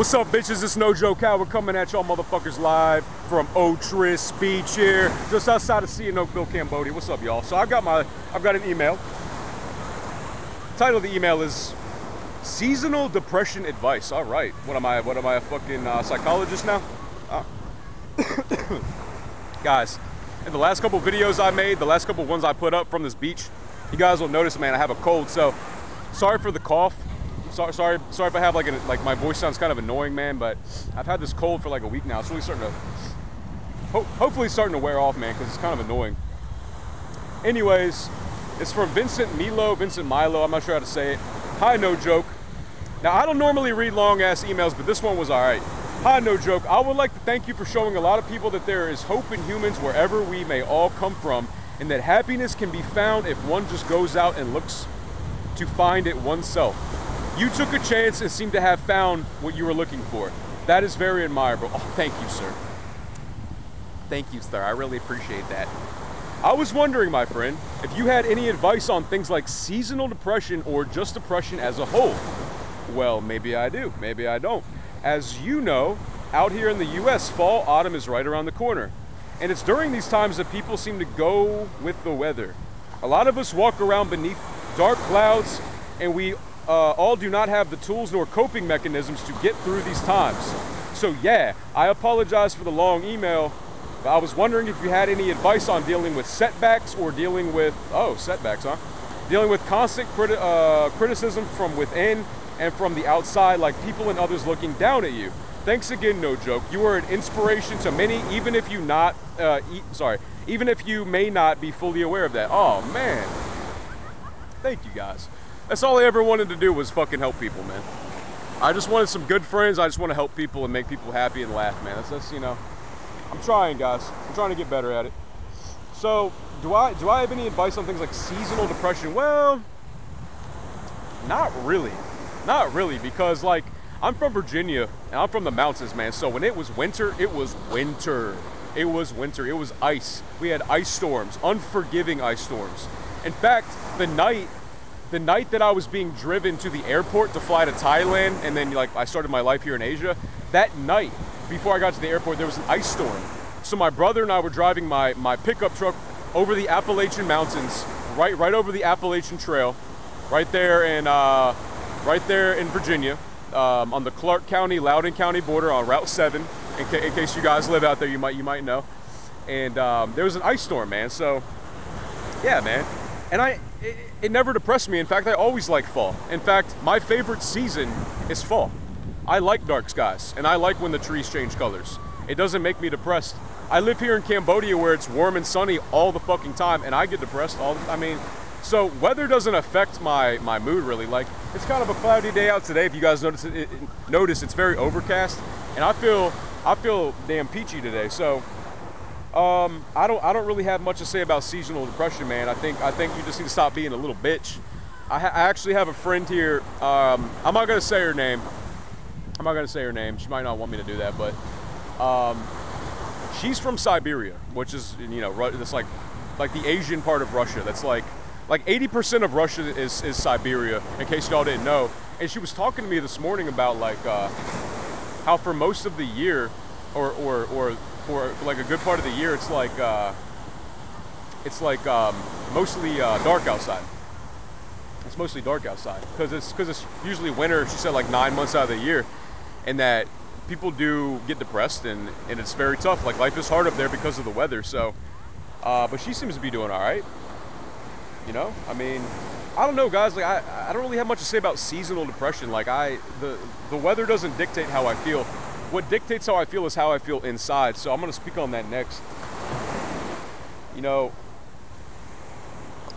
What's up, bitches? It's No Joke How. We're coming at y'all motherfuckers live from Otres Beach here, just outside of Sihanoukville, Cambodia. What's up, y'all? So I've got my, I've got an email. The title of the email is Seasonal Depression Advice. All right. What am I? What am I? A fucking uh, psychologist now? Uh. guys, in the last couple videos I made, the last couple ones I put up from this beach, you guys will notice, man, I have a cold. So sorry for the cough sorry, sorry, sorry if I have like an, like my voice sounds kind of annoying, man. But I've had this cold for like a week now. It's really starting to, ho hopefully, starting to wear off, man, because it's kind of annoying. Anyways, it's from Vincent Milo, Vincent Milo. I'm not sure how to say it. Hi, no joke. Now I don't normally read long ass emails, but this one was all right. Hi, no joke. I would like to thank you for showing a lot of people that there is hope in humans wherever we may all come from, and that happiness can be found if one just goes out and looks to find it oneself. You took a chance and seemed to have found what you were looking for. That is very admirable. Oh, thank you, sir. Thank you, sir. I really appreciate that. I was wondering, my friend, if you had any advice on things like seasonal depression or just depression as a whole. Well, maybe I do, maybe I don't. As you know, out here in the US, fall, autumn is right around the corner. And it's during these times that people seem to go with the weather. A lot of us walk around beneath dark clouds and we uh, all do not have the tools nor coping mechanisms to get through these times. So yeah, I apologize for the long email. I was wondering if you had any advice on dealing with setbacks or dealing with, oh, setbacks, huh? Dealing with constant criti uh, criticism from within and from the outside, like people and others looking down at you. Thanks again, no joke. You are an inspiration to many, even if you not, uh, e sorry, even if you may not be fully aware of that. Oh man, thank you guys. That's all I ever wanted to do was fucking help people, man. I just wanted some good friends. I just want to help people and make people happy and laugh, man. That's, that's you know, I'm trying, guys. I'm trying to get better at it. So, do I do I have any advice on things like seasonal depression? Well, not really. Not really, because like I'm from Virginia and I'm from the mountains, man. So when it was winter, it was winter. It was winter. It was ice. We had ice storms, unforgiving ice storms. In fact, the night the night that I was being driven to the airport to fly to Thailand, and then like I started my life here in Asia, that night before I got to the airport, there was an ice storm. So my brother and I were driving my my pickup truck over the Appalachian Mountains, right right over the Appalachian Trail, right there in uh, right there in Virginia, um, on the Clarke County Loudoun County border on Route 7. In, ca in, case you guys live out there, you might you might know. And um, there was an ice storm, man. So yeah, man. And I it, it never depressed me. In fact, I always like fall. In fact, my favorite season is fall. I like dark skies, and I like when the trees change colors. It doesn't make me depressed. I live here in Cambodia where it's warm and sunny all the fucking time, and I get depressed all the, I mean, so weather doesn't affect my, my mood really. Like, it's kind of a cloudy day out today. If you guys notice, it, it, notice it's very overcast, and I feel, I feel damn peachy today. So um, I don't I don't really have much to say about seasonal depression, man. I think I think you just need to stop being a little bitch. I, I actually have a friend here. Um, I'm not gonna say her name. I'm not gonna say her name. She might not want me to do that, but um, she's from Siberia, which is you know it's like like the Asian part of Russia. That's like like 80% of Russia is is Siberia. In case y'all didn't know. And she was talking to me this morning about like uh, how for most of the year, or or or for, for like a good part of the year, it's like uh, it's like um, mostly uh, dark outside. It's mostly dark outside because it's because it's usually winter. She said like nine months out of the year, and that people do get depressed and and it's very tough. Like life is hard up there because of the weather. So, uh, but she seems to be doing all right. You know, I mean, I don't know, guys. Like I, I don't really have much to say about seasonal depression. Like I, the the weather doesn't dictate how I feel what dictates how I feel is how I feel inside. So I'm going to speak on that next. You know,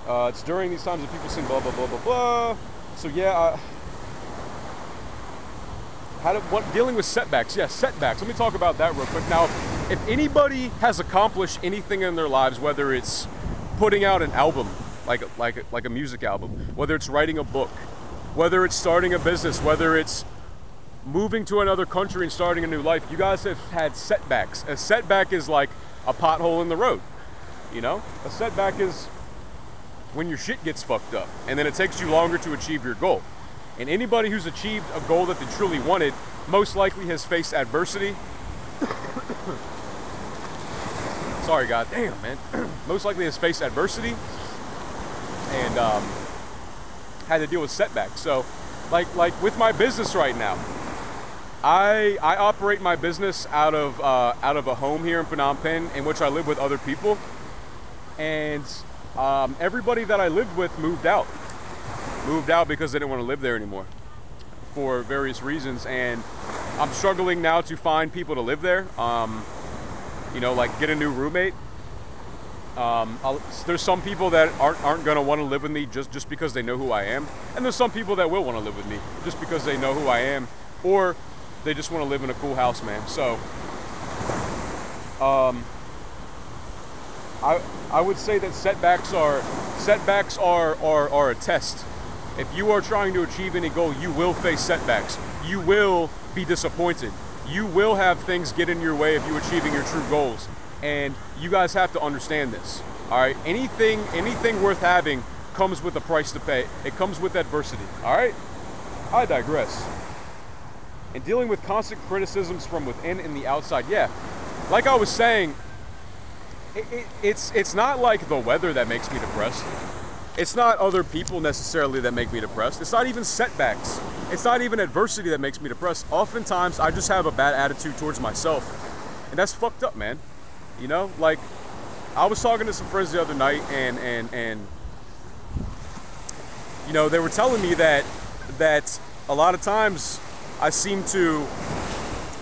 uh, it's during these times that people sing blah, blah, blah, blah, blah. So yeah, uh, how to, what, dealing with setbacks. Yeah, setbacks. Let me talk about that real quick. Now, if anybody has accomplished anything in their lives, whether it's putting out an album, like, like, like a music album, whether it's writing a book, whether it's starting a business, whether it's moving to another country and starting a new life, you guys have had setbacks. A setback is like a pothole in the road. You know? A setback is when your shit gets fucked up and then it takes you longer to achieve your goal. And anybody who's achieved a goal that they truly wanted most likely has faced adversity. Sorry, God, damn, man. most likely has faced adversity and um, had to deal with setbacks. So, like, like with my business right now, I I operate my business out of uh, out of a home here in Phnom Penh, in which I live with other people, and um, everybody that I lived with moved out, moved out because they didn't want to live there anymore, for various reasons, and I'm struggling now to find people to live there. Um, you know, like get a new roommate. Um, there's some people that aren't, aren't going to want to live with me just, just because they know who I am. And there's some people that will want to live with me just because they know who I am. Or they just want to live in a cool house, man. So, um, I I would say that setbacks are setbacks are, are are a test. If you are trying to achieve any goal, you will face setbacks. You will be disappointed. You will have things get in your way of you achieving your true goals. And you guys have to understand this. All right? Anything anything worth having comes with a price to pay. It comes with adversity. All right? I digress and dealing with constant criticisms from within and the outside. Yeah, like I was saying, it, it, it's it's not like the weather that makes me depressed. It's not other people necessarily that make me depressed. It's not even setbacks. It's not even adversity that makes me depressed. Oftentimes, I just have a bad attitude towards myself, and that's fucked up, man. You know, like I was talking to some friends the other night, and and and you know they were telling me that that a lot of times I seem to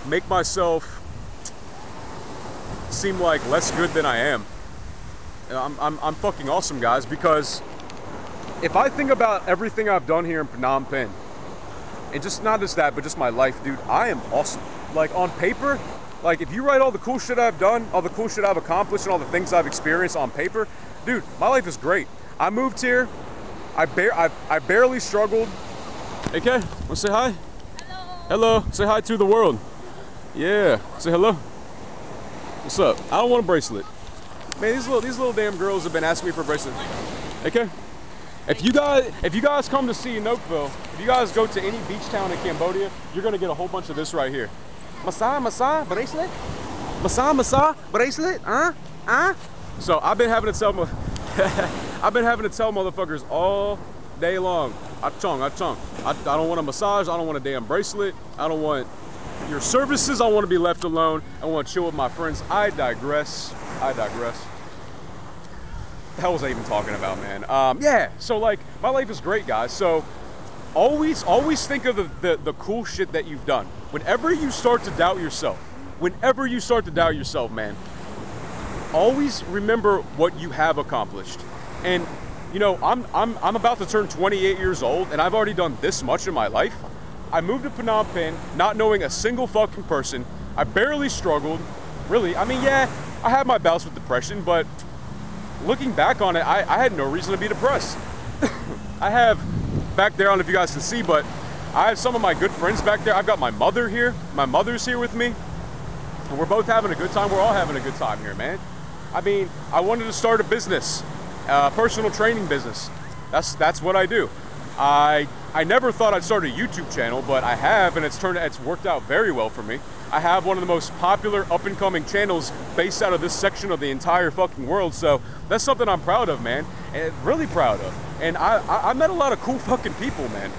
make myself seem like less good than I am. And I'm, I'm, I'm fucking awesome, guys, because if I think about everything I've done here in Phnom Penh, and just not just that, but just my life, dude, I am awesome. Like on paper, like if you write all the cool shit I've done, all the cool shit I've accomplished, and all the things I've experienced on paper, dude, my life is great. I moved here. I, bar- I, I barely struggled. Hey, Kay, wanna say hi? Hello. Say hi to the world. Yeah. Say hello. What's up? I don't want a bracelet. Man, these little these little damn girls have been asking me for a bracelet. Okay. If you guys if you guys come to Sihanoukville, if you guys go to any beach town in Cambodia, you're gonna get a whole bunch of this right here. Masa, masa, bracelet. Masa, masa, bracelet. Huh? Huh? So I've been having to tell I've been having to tell motherfuckers all day long. Achong, achong. I, I don't want a massage. I don't want a damn bracelet. I don't want your services. I want to be left alone. I want to chill with my friends. I digress. I digress. The hell was I even talking about, man? Um, yeah. So like, my life is great, guys. So always, always think of the, the, the cool shit that you've done. Whenever you start to doubt yourself, whenever you start to doubt yourself, man, always remember what you have accomplished. And you know, I'm, I'm, I'm about to turn 28 years old and I've already done this much in my life. I moved to Phnom Penh not knowing a single fucking person. I barely struggled. Really, I mean, yeah, I had my bouts with depression, but looking back on it, I, I had no reason to be depressed. I have back there, I don't know if you guys can see, but I have some of my good friends back there. I've got my mother here. My mother's here with me. And we're both having a good time. We're all having a good time here, man. I mean, I wanted to start a business uh, personal training business. That's that's what I do. I I never thought I'd start a YouTube channel, but I have, and it's turned it's worked out very well for me. I have one of the most popular up and coming channels based out of this section of the entire fucking world. So that's something I'm proud of, man, and really proud of. And I, I, I met a lot of cool fucking people, man.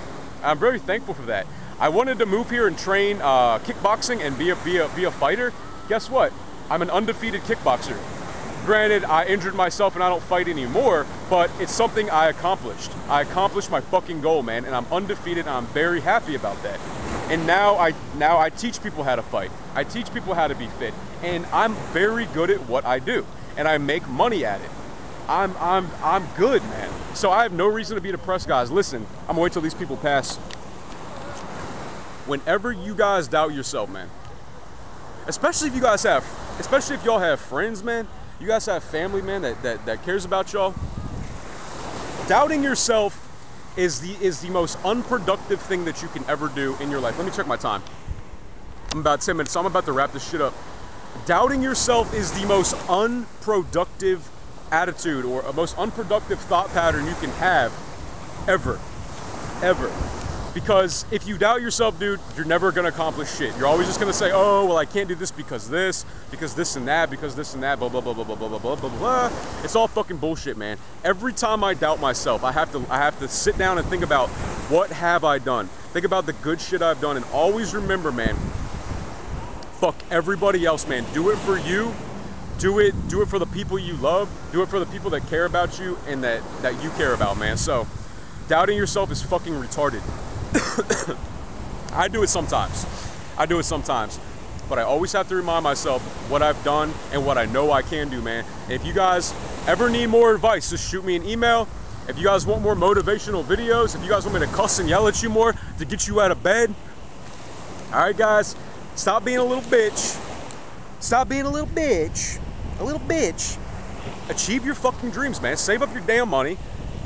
I'm very thankful for that. I wanted to move here and train uh, kickboxing and be a, be a be a fighter. Guess what? I'm an undefeated kickboxer. Granted, I injured myself and I don't fight anymore, but it's something I accomplished. I accomplished my fucking goal, man, and I'm undefeated and I'm very happy about that. And now I now I teach people how to fight. I teach people how to be fit, and I'm very good at what I do, and I make money at it. I'm I'm I'm good, man. So I have no reason to be depressed, guys. Listen, I'm gonna wait till these people pass. Whenever you guys doubt yourself, man, especially if you guys have, especially if y'all have friends, man, you guys have family, man, that, that, that cares about y'all. Doubting yourself is the is the most unproductive thing that you can ever do in your life. Let me check my time. I'm about 10 minutes, so I'm about to wrap this shit up. Doubting yourself is the most unproductive attitude or a most unproductive thought pattern you can have ever. Ever. Because if you doubt yourself, dude, you're never gonna accomplish shit. You're always just gonna say, oh, well, I can't do this because this, because this and that, because this and that, blah, blah, blah, blah, blah, blah, blah, blah, blah, blah. It's all fucking bullshit, man. Every time I doubt myself, I have to, I have to sit down and think about what have I done? Think about the good shit I've done and always remember, man, fuck everybody else, man. Do it for you. Do it, do it for the people you love. Do it for the people that care about you and that, that you care about, man. So, doubting yourself is fucking retarded. I do it sometimes. I do it sometimes. But I always have to remind myself what I've done and what I know I can do, man. If you guys ever need more advice, just shoot me an email. If you guys want more motivational videos, if you guys want me to cuss and yell at you more to get you out of bed, all right, guys, stop being a little bitch. Stop being a little bitch. A little bitch. Achieve your fucking dreams, man. Save up your damn money.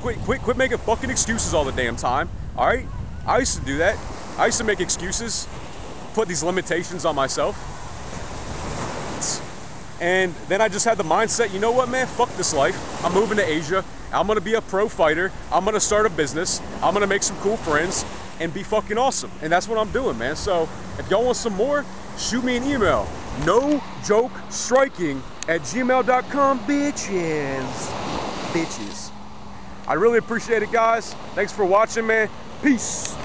Quit, quit, quit making fucking excuses all the damn time. All right? I used to do that. I used to make excuses, put these limitations on myself. And then I just had the mindset, you know what, man? Fuck this life. I'm moving to Asia. I'm gonna be a pro fighter. I'm gonna start a business. I'm gonna make some cool friends and be fucking awesome. And that's what I'm doing, man. So if y'all want some more, shoot me an email. No joke striking at gmail.com, bitches. Bitches. I really appreciate it, guys. Thanks for watching, man. Peace.